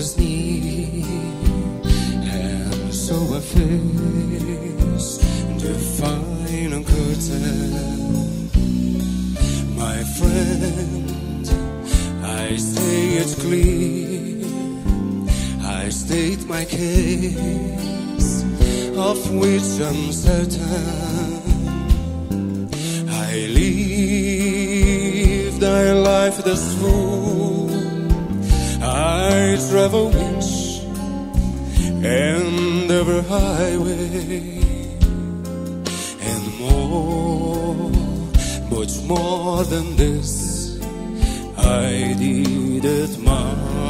As knee. And so I face the final curtain. My friend, I say it's clear. I state my case, of which I'm certain. I live thy life the full. I travel which and every highway and more, much more than this. I did it my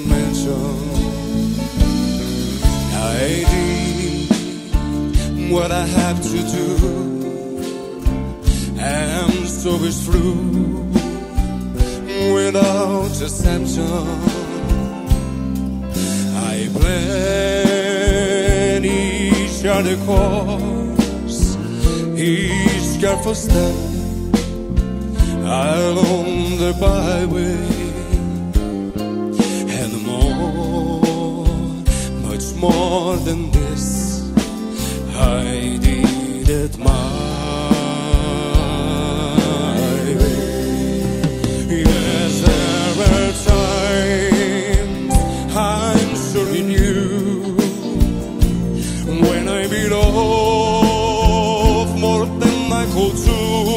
to. I did what I have to do, and so it's through without exception. I plan each other course, each careful step along the byway, beat off more than I could do.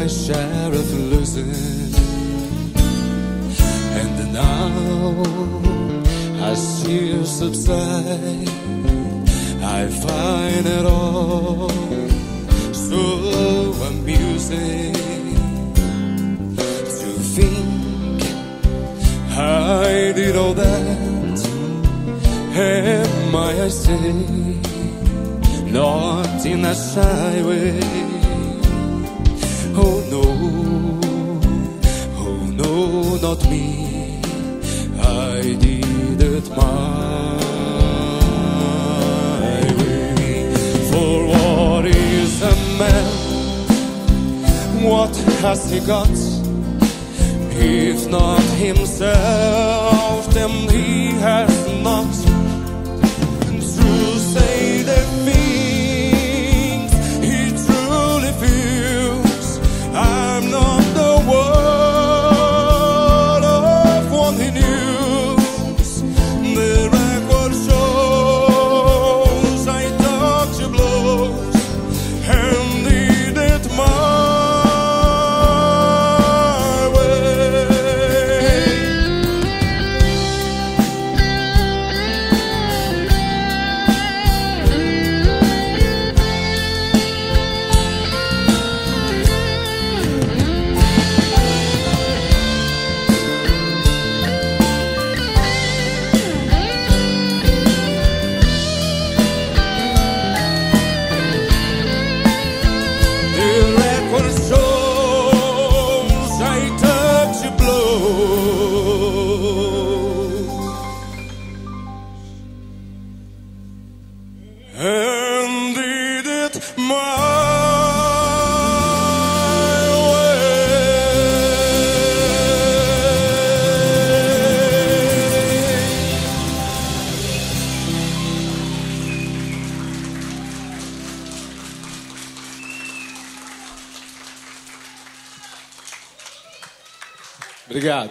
My share of losing. And now as tears subside, I find it all so amusing to think I did all that. Am I, I say, not in a shy way? Not me. I did it my way. For what is a man? What has he got? If not himself, then he has Obrigado.